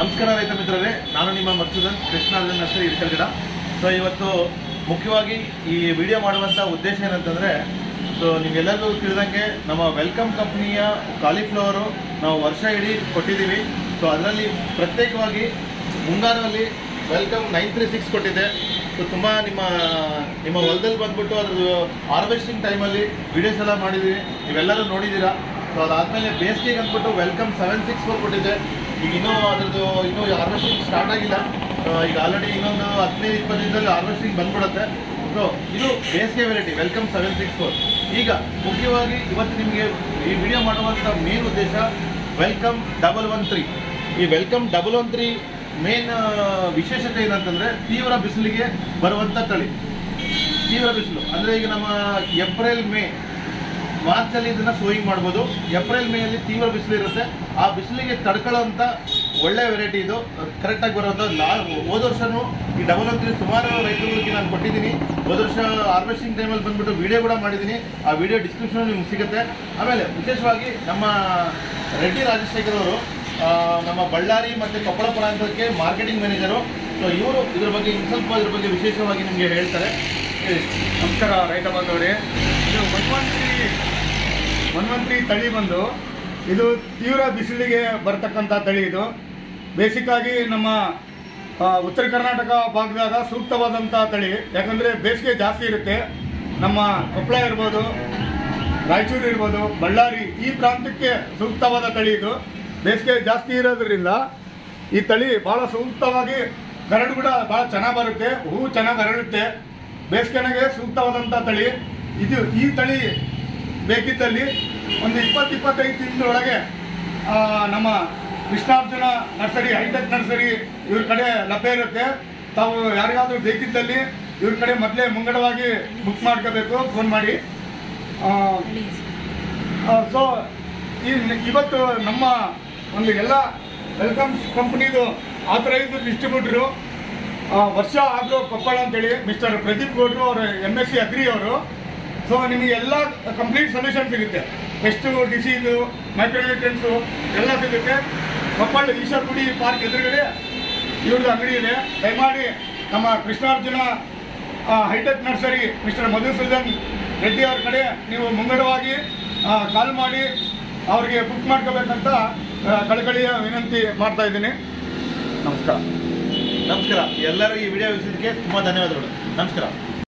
ನಮಸ್ಕಾರ ರೈತ ಮಿತ್ರರೇ, ನಾನು ನಿಮ್ಮ ಮಧುಸೂದನ್, ಕೃಷ್ಣ ನರ್ಸರಿ ಇರ್ಕಲ್ ಗಿಡ ಸೊ ಇವತ್ತು ಮುಖ್ಯವಾಗಿ ಈ ವಿಡಿಯೋ ಮಾಡುವಂಥ ಉದ್ದೇಶ ಏನಂತಂದರೆ ಸೊ ನಿಮಗೆಲ್ಲರಿಗೂ ತಿಳಿದಂಗೆ ನಮ್ಮ ವೆಲ್ಕಮ್ ಕಂಪ್ನಿಯ ಕಾಲಿಫ್ಲವರು ನಾವು ವರ್ಷ ಇಡೀ ಕೊಟ್ಟಿದ್ದೀವಿ. ಸೊ ಅದರಲ್ಲಿ ಪ್ರತ್ಯೇಕವಾಗಿ ಮುಂಗಾರಲ್ಲಿ ವೆಲ್ಕಮ್ ನೈನ್ ತ್ರೀ ಸಿಕ್ಸ್ ಕೊಟ್ಟಿದ್ದೆ. ಸೊ ತುಂಬ ನಿಮ್ಮ ನಿಮ್ಮ ಹೊಲದಲ್ಲಿ ಬಂದ್ಬಿಟ್ಟು ಅದ್ರದ್ದು ಹಾರ್ವೆಸ್ಟಿಂಗ್ ಟೈಮಲ್ಲಿ ವಿಡಿಯೋಸ್ ಎಲ್ಲ ಮಾಡಿದ್ದೀವಿ. ನೀವೆಲ್ಲರೂ ನೋಡಿದ್ದೀರಾ. ಸೊ ಅದಾದಮೇಲೆ ಬೇಸಿಗೆಗೆ ಅಂದ್ಬಿಟ್ಟು ವೆಲ್ಕಮ್ ಸೆವೆನ್ ಸಿಕ್ಸ್ ಫೋರ್ ಕೊಟ್ಟಿದ್ದೆ. ಈಗ ಇನ್ನೂ ಅದ್ರದ್ದು ಇನ್ನೂ ಹಾರ್ವೆಸ್ಟಿಂಗ್ ಸ್ಟಾರ್ಟ್ ಆಗಿಲ್ಲ. ಈಗ ಆಲ್ರೆಡಿ ಇನ್ನೊಂದು ಹದಿನೈದು, ಇಪ್ಪತ್ತು ದಿನದಲ್ಲಿ ಹಾರ್ವೆಸ್ಟಿಂಗ್ ಬಂದ್ಬಿಡುತ್ತೆ. ಸೊ ಇದು ಬೇಸಿಗೆ variety welcome seven six four ಈಗ ಮುಖ್ಯವಾಗಿ ಇವತ್ತು ನಿಮಗೆ ಈ ವಿಡಿಯೋ ಮಾಡುವಂಥ ಮೇನ್ ಉದ್ದೇಶ ವೆಲ್ಕಮ್ ಡಬಲ್ ಒನ್ ತ್ರೀ ಈ welcome double one three main ವಿಶೇಷತೆ ಏನಂತಂದರೆ ತೀವ್ರ ಬಿಸಿಲಿಗೆ ಬರುವಂಥ ತಳಿ. ತೀವ್ರ ಬಿಸಿಲು. ಅಂದರೆ ಈಗ ನಮ್ಮ ಏಪ್ರಿಲ್ ಮೇ ಮಾರ್ಚಲ್ಲಿ ಇದನ್ನ ಸೋಯಿಂಗ್ ಮಾಡ್ಬೋದು. ಏಪ್ರಿಲ್, ಮೇಯಲ್ಲಿ ತೀವ್ರ ಬಿಸಿಲು ಇರುತ್ತೆ. ಆ ಬಿಸಿಲಿಗೆ ತಡ್ಕೊಳ್ಳೋಂಥ ಒಳ್ಳೆ ವೆರೈಟಿ ಇದು. ಕರೆಕ್ಟಾಗಿ ಬರೋದು ಲಾ, ಹೋದ ವರ್ಷನೂ ಈ ಡಬಲ್ ಒನ್ ತ್ರೀ ಸುಮಾರು ರೈತರುಗಳಿಗೆ ನಾನು ಕೊಟ್ಟಿದ್ದೀನಿ. ಹೋದ ವರ್ಷ ಹಾರ್ವೆಸ್ಟಿಂಗ್ ಟೈಮಲ್ಲಿ ಬಂದ್ಬಿಟ್ಟು ವಿಡಿಯೋ ಕೂಡ ಮಾಡಿದ್ದೀನಿ. ಆ ವಿಡಿಯೋ ಡಿಸ್ಕ್ರಿಪ್ಷನ್ ನಿಮ್ಗೆ ಸಿಗುತ್ತೆ. ಆಮೇಲೆ ವಿಶೇಷವಾಗಿ ನಮ್ಮ ರೆಡ್ಡಿ ರಾಜಶೇಖರ್ ಅವರು ನಮ್ಮ ಬಳ್ಳಾರಿ ಮತ್ತು ಕೊಪ್ಪಳ ಪ್ರಾಂತಕ್ಕೆ ಮಾರ್ಕೆಟಿಂಗ್ ಮ್ಯಾನೇಜರು ಸೊ ಇವರು ಇದ್ರ ಬಗ್ಗೆ ಇನ್ನು ಸ್ವಲ್ಪ ಇದ್ರ ಬಗ್ಗೆ ವಿಶೇಷವಾಗಿ ನಿಮಗೆ ಹೇಳ್ತಾರೆ. ಹೇಳಿ. ನಮಸ್ಕಾರ, ರೈತ ಬಾಂಧವರೇ. ಇದು ಮನ್ವಂತ್ರಿ ಮನ್ವಂತ್ರಿ ತಳಿ ಬಂದು ಇದು ತೀವ್ರ ಬಿಸಿಲಿಗೆ ಬರ್ತಕ್ಕಂಥ ತಳಿ ಇದು. ಬೇಸಿಕ್ಕಾಗಿ ನಮ್ಮ ಉತ್ತರ ಕರ್ನಾಟಕ ಭಾಗದಾಗ ಸೂಕ್ತವಾದಂಥ ತಳಿ. ಯಾಕಂದರೆ ಬೇಸಿಗೆ ಜಾಸ್ತಿ ಇರುತ್ತೆ. ನಮ್ಮ ಕೊಪ್ಪಳ ಇರ್ಬೋದು, ರಾಯಚೂರು ಇರ್ಬೋದು, ಬಳ್ಳಾರಿ ಈ ಪ್ರಾಂತ್ಯಕ್ಕೆ ಸೂಕ್ತವಾದ ತಳಿ ಇದು. ಬೇಸಿಗೆ ಜಾಸ್ತಿ ಇರೋದ್ರಿಂದ ಈ ತಳಿ ಭಾಳ ಸೂಕ್ತವಾಗಿ ಕರಡು ಕೂಡ ಭಾಳ ಚೆನ್ನಾಗಿ ಬರುತ್ತೆ. ಹೂವು ಚೆನ್ನಾಗಿ ಹರಡುತ್ತೆ. ಬೇಸಿಗೆನಾಗೆ ಸೂಕ್ತವಾದಂಥ ತಳಿ. ಇದು ಈ ತಳಿ ಬೇಕಿದ್ದಲ್ಲಿ ಒಂದು ಇಪ್ಪತ್ತು ಇಪ್ಪತ್ತೈದು ತಿಂಗಳೊಳಗೆ ನಮ್ಮ ಕೃಷ್ಣಾರ್ಜುನ ನರ್ಸರಿ, ಹೈಟೆಕ್ ನರ್ಸರಿ ಇವ್ರ ಕಡೆ ಲಭ್ಯ ಇರುತ್ತೆ. ತಾವು ಯಾರಿಗಾದರೂ ಬೇಕಿದ್ದಲ್ಲಿ ಇವ್ರ ಕಡೆ ಮೊದಲೇ ಮುಂಗಡವಾಗಿ ಬುಕ್ ಮಾಡ್ಕೋಬೇಕು. ಫೋನ್ ಮಾಡಿ. ಸೊ, ಈ ಇವತ್ತು ನಮ್ಮ ಒಂದು ಎಲ್ಲ ವೆಲ್ಕಮ್ ಕಂಪ್ನಿದು ಆಥರೈಸ್ ಡಿಸ್ಟ್ರಿಬ್ಯೂಟ್ರು ವರ್ಷ ಆದರೂ ಕೊಪ್ಪಳ ಅಂತೇಳಿ ಮಿಸ್ಟರ್ ಪ್ರದೀಪ್ ಗೌಡ್ರು ಅವರು ಎಂ ಎಸ್ ಸಿ ಅಗ್ರಿ ಅವರು. ಸೊ ನಿಮಗೆ ಎಲ್ಲ ಕಂಪ್ಲೀಟ್ ಸೊಲ್ಯೂಷನ್ ಸಿಗುತ್ತೆ. ಪೆಸ್ಟು ಡಿಸೀಸು ಮೈಕ್ರೋನ್ಯೂಟ್ರೆನ್ಸು ಎಲ್ಲ ಸಿಗುತ್ತೆ. ಕೊಪ್ಪಳ ಈಶ್ವರ ಗುಡಿ ಪಾರ್ಕ್ ಎದುರುಗಡೆ ಇವ್ರದ್ದು ಅಂಗಡಿ ಇದೆ. ದಯಮಾಡಿ ನಮ್ಮ Krishnarjuna hi-tech nursery mister Madhusudan Reddy ಅವ್ರ ಕಡೆ ನೀವು ಮುಂಗಡವಾಗಿ ಕಾಲ್ ಮಾಡಿ ಅವ್ರಿಗೆ ಬುಕ್ ಮಾಡ್ಕೋಬೇಕಂತ ಕಳಕಳಿಯ ವಿನಂತಿ ಮಾಡ್ತಾ ಇದ್ದೀನಿ. ನಮಸ್ಕಾರ. ನಮಸ್ಕಾರ. ಎಲ್ಲರೂ ಈ ವಿಡಿಯೋ ವೀಕ್ಷಿಸೋದಕ್ಕೆ ತುಂಬ ಧನ್ಯವಾದಗಳು. ನಮಸ್ಕಾರ.